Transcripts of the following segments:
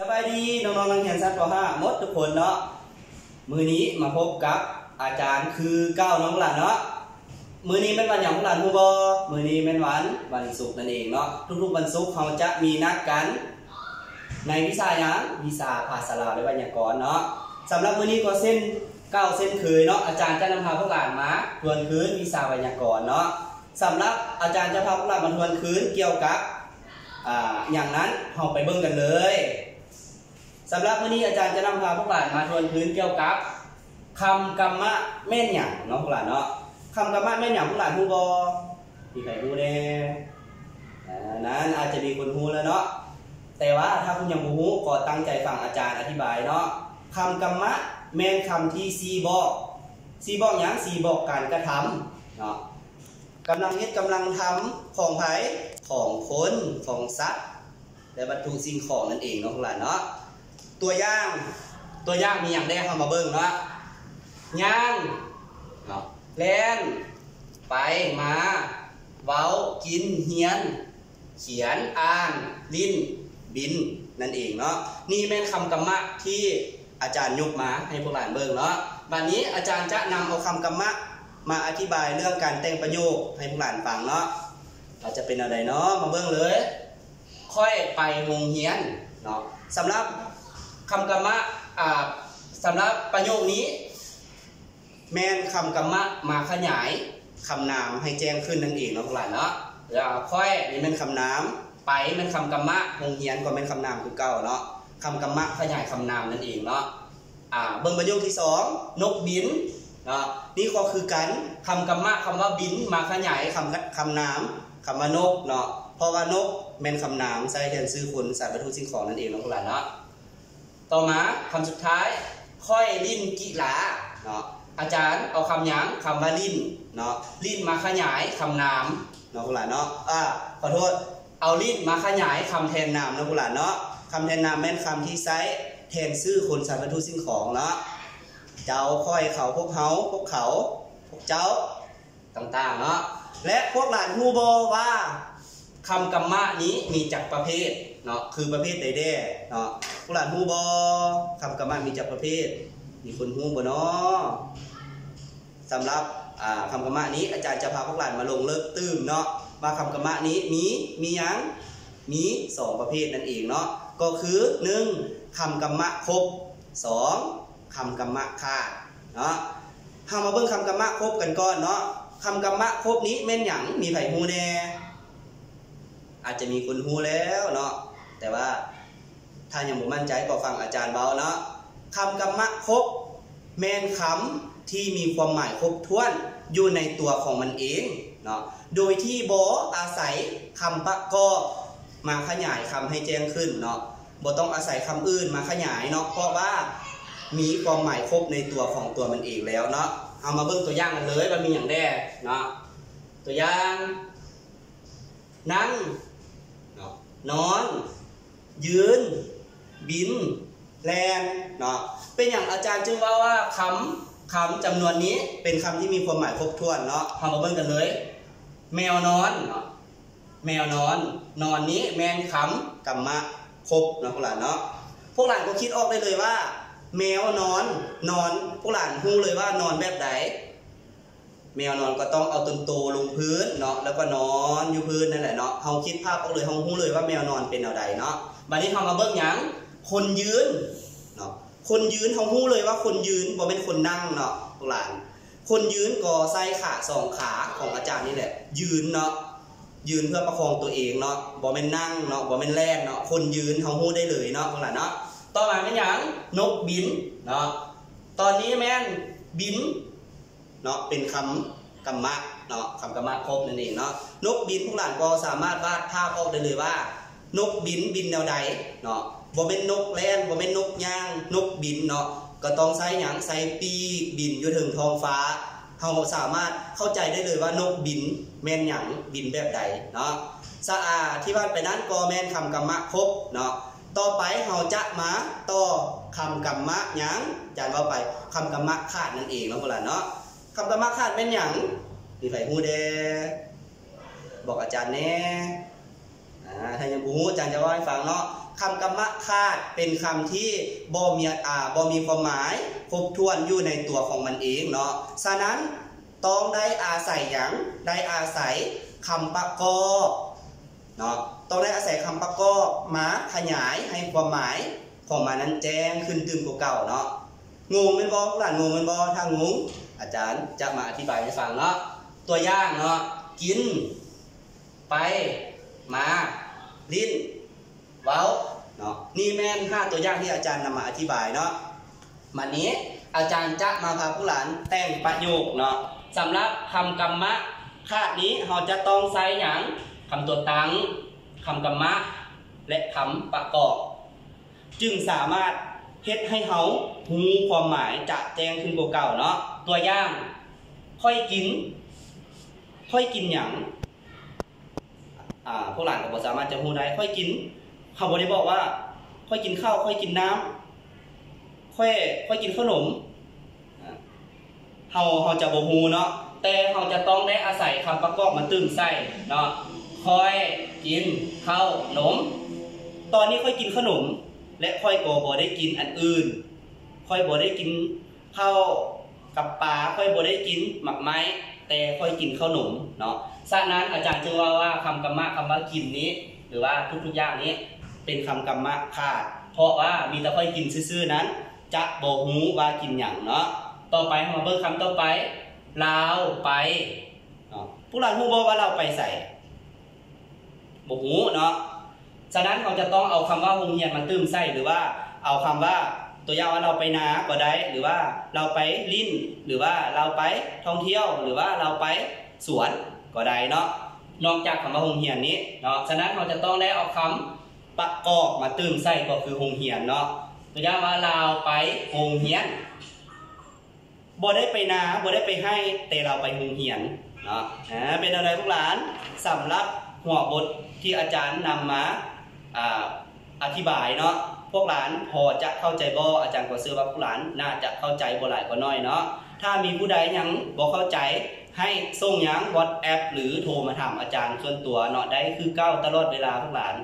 สบายดีน้องๆนักเรียนชั้นป .5 หมดทุกคนเนาะมือนี้มาพบกับอาจารย์คือเก้าน้องหลานเนาะมือนี้เป็นวันอย่างของหลานฮูบอมือนี้เป็นวันวันศุกร์นั่นเองเนาะทุกๆวันศุกร์เขาจะมีนัดกัน ในวิชาอย่างวิชาภาษาลาวและไวยากรเนาะสำหรับมือนี้ก็เส้นเก้าเส้นเคยเนาะอาจารย์จะนำพาพวกหลานมาทวนคืนวิชาไวยากรเนาะสำหรับอาจารย์จะพาพวกหลานมาทวนคืนเกี่ยวกับอ่าอย่างนั้นเราไปเบิ่งกันเลย สำหรับวันนี้อาจารย์จะนำพาพวกหลานมาทวนคืนเกี่ยวกับคำกรรมะแม่นหยังเนาะพวกหลานเนาะคำกรรมะแม่นหยังพวกหลานฮู้บ่มีใครฮู้แน่นั้นอาจจะมีคนฮู้แล้วเนาะแต่ว่าถ้าคุณยังบ่ฮู้ก็ตั้งใจฟังอาจารย์อธิบายเนาะคำกรรมะแม่นคำที่ซีบอกซีบอกหยังซีบอกการกระทำเนาะกำลังเฮ็ดกำลังทำของไผของคนของสัตว์และวัตถุสิ่งของนั่นเองเนาะพวกหลานเนาะ ตัวย่าง ตัวย่างมีอย่างแรกเข้ามาเบิ่งเนาะย่างเนาะแล่นไปมาเว้ากินเฮียน เขียนอ่าน ลิ้น บิน นั่นเองเนาะนี่เป็นคำกรรมะที่อาจารย์ยกมาให้พวกหลานเบิ่งเนาะวันนี้อาจารย์จะนำเอาคำกรรมะมาอธิบายเรื่องการแต่งประโยคให้พวกหลานฟังเนาะเราจะเป็นอะไรเนาะมาเบิ่งเลย ค่อยไปโรงเรียนเนาะสำหรับ คำกรรมะอ่าสำหรับประโยคนี้ แมนคำกรรมะมาขยายคำนามให้แจ้งขึ้นนั่นเองเนาะพวกหลานเนาะแล้วค่อยนี่เป็นคำนามไปเป็นคำกรรมะโรงเรียนก็เป็นคำนามคือเก่าเนาะคำกรรมะขยายคำนามนั่นเองเนาะอ่าเบิ่งประโยคที่สองนกบินเนาะนี่ก็คือการคำกรรมะคำว่าบินมาขยายคำคำนามคำว่านกเนาะเพราะว่านกเป็นคำนามใส่แทนชื่อคนสัตว์วัตถุสิ่งของนั่นเองเนาะพวกหลานเนาะ ต่อมาคำสุดท้าย ค่อยลิ้นกิลาเนาะอาจารย์เอาคำหยังคำว่าลิ้นเนาะลิ้นมาขยายคำนามเนาะพวกหลานเนาะอ่าขอโทษเอาลิ้นมาขยายคำแทนนามนะพวกหลานเนาะคำแทนนามแม่นคำที่ใช้แทนชื่อคนสัตว์วัตถุสิ่งของเนาะเจ้าค่อยเขาพวกเขาพวกเขาพวกเจ้าต่างๆเนาะและพวกหลานฮู้บ่ว่าคำกรรมะนี้มีจักประเภทเนาะคือประเภทใดแด่เนาะ พวกหลานฮู้บ่คำกรรมะมีจักประเภท มีคนฮู้บ่เนาะสำหรับคำกรรมะนี้อาจารย์จะพาพวกหลานมาลงเลิกตื้มเนาะว่าคำกรรมะนี้มีมียังมีสองประเภทนั่นเองเนาะก็คือหนึ่งคำกรรมะครบสองคำกรรมะขาดเนาะเฮามาเบิ่งคำกรรมะครบกันก่อนเนาะคำกรรมะครบนี้แม่นหยังมีไผ่ฮู้แน่อาจจะมีคนฮู้แล้วเนาะแต่ว่า ถ้ายังบ่มั่นใจก็ฟังอาจารย์เบาเนาะคำกรรมะครบแมนคำที่มีความหมายครบถ้วนอยู่ในตัวของมันเองเนาะโดยที่บออาศัยคำประกอบมาขยายคำให้แจ้งขึ้นเนาะบต้องอาศัยคำอื่นมาขยายเนาะเพราะว่ามีความหมายครบในตัวของตัวมันเองแล้วเนาะเอามาเบิ่งตัวอย่างกันเลยว่ามีอย่างแรกเนาะตัวอย่างนั่งนอน ยืน บิน แลนเนาะเป็นอย่างอาจารย์จึงว่าว่าคำคำจำนวนนี้เป็นคำที่มีความหมายครบถ้วนเนาะเอามาเบิ่งกันเลย แมวนอนเนาะแมวนอน นอนนี้แมนคำกรรมะครบนะพวกหลานเนาะพวกหลานก็คิดออกได้เลยว่า แมวนอนนอน พวกหลานฮู้เลยว่านอนแบบใดแมวนอนก็ต้องเอาตนโตลงพื้นเนาะแล้วก็นอนอยู่พื้นนั่นแหละเนาะเฮาคิดภาพออกเลยเฮาฮู้เลยว่าแมวนอนเป็นแนวใดเนาะบัดนี้เฮามาเบิ่งหยัง คนยืนเนาะคนยืนเฮาฮู้เลยว่าคนยืนบ่เป็นคนนั่งเนาะพวกหลาน คนยืนก็ใส่ขาสองขาของอาจารย์นี่แหละ ยืนเนาะยืนเพื่อประคองตัวเองเนาะบ่แม่นนั่งเนาะบ่แม่นแลกเนาะคนยืนเฮาฮู้ได้เลยเนาะพวกหลานเนาะต่อมาเป็นหยังนกบินเนาะตอนนี้แม่นบินเนาะเป็นคำกรรมะเนาะคำกรรมะครบนั่นเองเนาะนกบินพวกหลานก็สามารถวาดภาพออกได้เลยว่า นกบินบินแนวใดเนาะ บ่เป็นนกแล่นบ่เป็นนกย่างนกบินเนาะก็ต้องใส่หยังใส่ปีกบินอยู่ถึงท้องฟ้าเราสามารถเข้าใจได้เลยว่านกบินแม่นหยังบินแบบใดเนาะสะอาที่ว่าไปนั้นก็แม่นคำกรรมะครบเนาะต่อไปเราจะมาต่อคำกรรมะหยังจานว่าไปคำกรรมะขาดนั่นเองเนาะพวกหลาเนาะคำกรรมะขาดแม่นหยังมีไผฮู้เดบอกอาจารย์แน่ถ้ายังบ่ฮู้อาจารย์จะว่าให้ฟังเนาะ คำกรรมะคาดเป็นคำที่บ่มีอ่าบ่มีความหมายครบถ้วนอยู่ในตัวของมันเองเนาะฉะนั้นต้องได้อาศัยหยังได้อาศัยคำประกอบเนาะต้องได้อาศัยคำประกอบมาขยายให้ความหมายของมันนั้นแจ้งขึ้นตื่นกว่าเก่าเนาะงงเป็นบ่หลานงงเป็นบ่ถ้างงอาจารย์จะมาอธิบายให้ฟังเนาะตัวอย่างเนาะกิน ไปมาลิ้น ว้าเนาะนี่แม่นห้าตัวอย่างที่อาจารย์นำมาอธิบายเนาะมันนี้อาจารย์จะมาพาผู้หลานแต่งประโยคเนาะสำหรับคำกรรมะคาดนี้เราจะต้องใช้หยังคำตัวตั้งคำกรรมะ และคำประกอบ จึงสามารถเฮ็ดให้เขาหูความหมายจะแจ้งขึ้นกว่าเก่าเนาะตัวอย่างค่อยกิน ค่อยกินหยังอ่าพวกหลานก็บ่สามารถจะฮู้ได้ค่อยกิน เขาบ่ได้บอกว่า ค่อยกินข้าวค่อยกินน้ำค่อยค่อยกินขนมเฮาเฮาจะบ่ฮู้เนาะแต่เฮาจะต้องได้อาศัยคำประกอบมาตื่มใส่เนาะค่อยกินข้าวขนม ตอนนี้ค่อยกินขนม และค่อยก็บ่ได้กินอันอื่น ค่อยบ่ได้กินข้าวกับปลาค่อยบ่ได้กินหมักไม้แต่ค่อยกินขนมเนาะฉะนั้นอาจารย์จึงว่าว่าคำกรรมะคำว่ากินนี้ หรือว่าทุกๆอย่างนี้ เป็นคำกรรมะขาด เพราะว่ามีแต่ค่อยกินซื่อๆนั้น จะบ่ฮู้ว่ากินหยังเนาะต่อไปมาเบิ่งคำต่อไปลาวไปเนาะผู้หลานฮู้บ่ว่าเราไปใส่บ่ฮู้เนาะฉะนั้นเราจะต้องเอาคำว่าโรงเรียนมาตื้มใส่หรือว่าเอาคำว่าตัวอย่างว่าเราไปนาก็ได้ หรือว่าเราไปลิ้น หรือว่าเราไปท่องเที่ยว หรือว่าเราไปสวนก็ได้เนาะนอกจากคำว่าโรงเรียนนี้เนาะฉะนั้นเราจะต้องได้เอาคำ ประกอบมาตืมใส่ก็คือโรงเรียนเนาะตัวอย่างว่าเราไปโรงเรียนบ่ได้ไปนาบ่ได้ไปให้แต่เราไปโรงเรียนเนาะอ่าเป็นอะไรพวกหลานสำหรับหัวบทที่อาจารย์นำมาอ่าอธิบายเนาะพวกหลานพอจะเข้าใจบ่อาจารย์ก็เชื่อว่าพวกหลานน่าจะเข้าใจบ่หลายก็น้อยเนาะถ้ามีผู้ใดยังบ่เข้าใจให้ส่งยัง WhatsApp หรือโทรมาถามอาจารย์ส่วนตัวเนาะได้คือเก้าตลอดเวลาพวกหลาน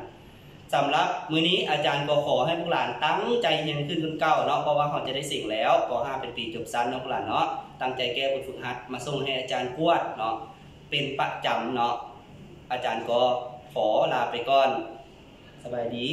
สำหรับมื้อนี้อาจารย์ก็ขอให้พวกหลานตั้งใจเรียนขึ้นจนเก้าเนาะเพราะว่าเขาจะได้สิ่งแล้วป .5 เป็นปีจบสั้นเนาะพวกหลานเนาะตั้งใจแก้บทฝึกหัดมาส่งให้อาจารย์กวดเนาะเป็นประจำเนาะอาจารย์ก็ขอลาไปก่อน สบายดี